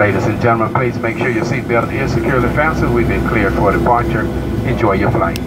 Ladies and gentlemen, please make sure your seatbelt is securely fastened. We've been cleared for departure. Enjoy your flight.